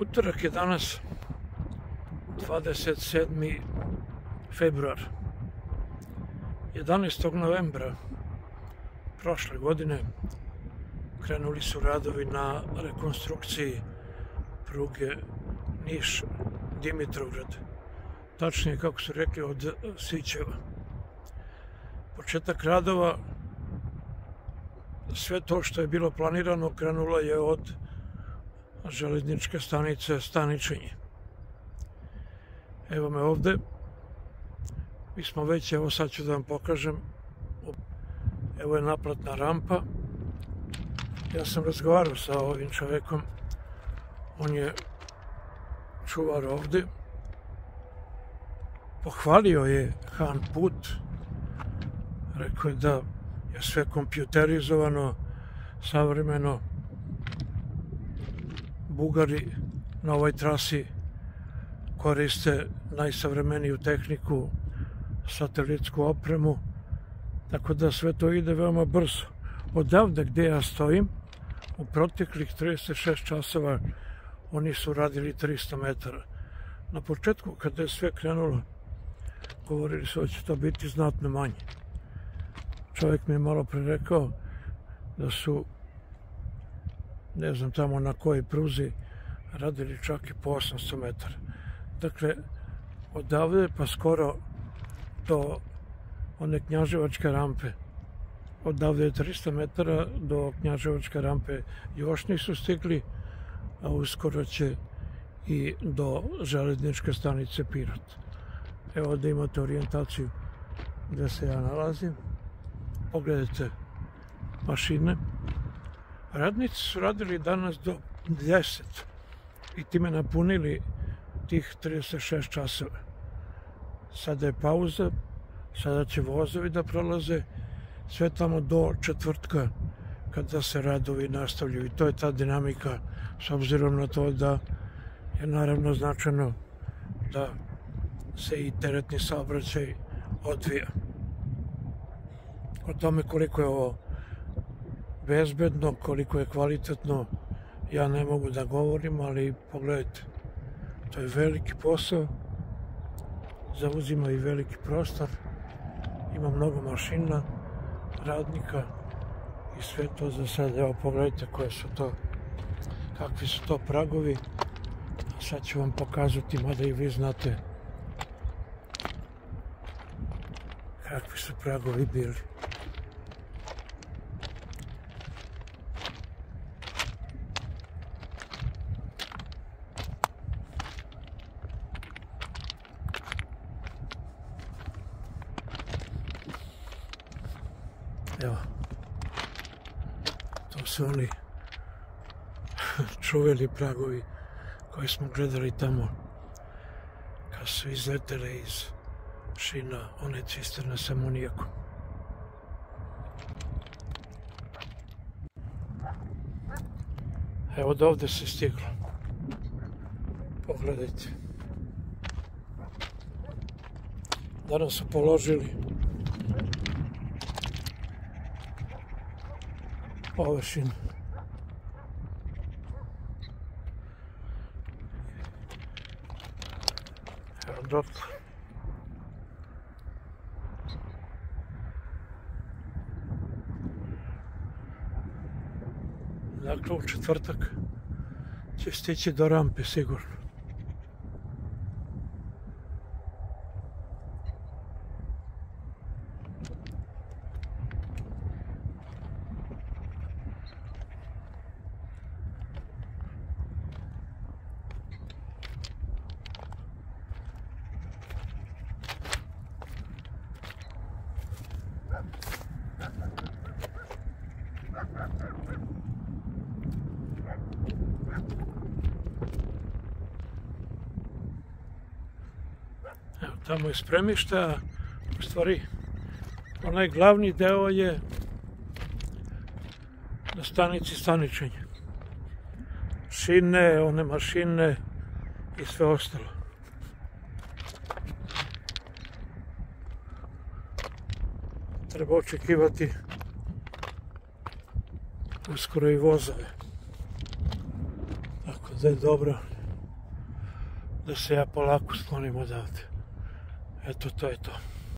Utorak je danas 27. februar. 11. novembra prošle godine krenuli su radovi na rekonstrukciji pruge Niš-Dimitrovgrad. Tačnije, kako su rekli, od Sićeva. Početak radova, sve to što je bilo planirano, krenulo je od železničke stanice Staničenje. Evo me ovde. Mi smo već, evo sad ću da vam pokažem. Evo je naplatna rampa. Ja sam razgovarao sa ovim čovekom. On je čuvar ovde. Pohvalio je Han put. Rekao je da je sve kompjuterizovano, savremeno, Bugari na ovoj trasi koriste najsavremeniju tehniku, satelitsku opremu, tako da sve to ide veoma brzo. Odavde gde ja stojim, u proteklih 36 časova oni su radili 300 metara. Na početku, kada je sve krenulo, govorili su da će to biti znatno manje. Čovjek mi je malo pre rekao da su ne znam tamo na kojoj pruzi, radili čak i po 800 metara. Dakle, odavde pa skoro do one knjaževačke rampe, odavde je 300 metara do knjaževačke rampe još nisu stigli, a uskoro će i do železničke stanice Pirot. Evo da imate orijentaciju gde se ja nalazim. Pogledajte mašine. Radnici su radili danas do 10 i time napunili tih 36 časova. Sada je pauza, sada će vozovi da prolaze, sve tamo do četvrtka kada se radovi nastavljaju. I to je ta dinamika s obzirom na to da je naravno značajno da se i teretni saobraćaj odvija. O tome koliko je ovo bezbedno, koliko je kvalitetno, ja ne mogu da govorim, ali pogledajte, to je veliki posao, zauzima i veliki prostor, ima mnogo mašina, radnika i sve to za sad, evo pogledajte koje su to, kakvi su to pragovi, a sad ću vam pokazati, mada i vi znate kakvi su pragovi bili. Evo. To su oni čuveni pragovi koje smo gledali tamo kad su izletele iz šina one cisterne sa monijakom. Evo da ovde se stiglo. Pogledajte. Danas su položili Evo dotle. Dakle, u četvrtak će stići do rampe sigurno. Tamo je spremišta, u stvari onaj glavni deo je na stanici staničenja. Šine, one mašine i sve ostalo. Treba očekivati uskoro i vozove. Tako da je dobro da se ja polako sklonim odavde. Eto, to je to.